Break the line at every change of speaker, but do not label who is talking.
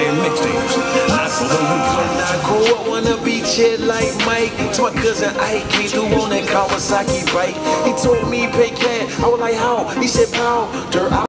Fire mixtapes. Not for the weak.
When I grow up, wanna be shit like Mike. To my cousin Ike, he do on that Kawasaki bike. He told me pay cash. I was like, how? He said, pow.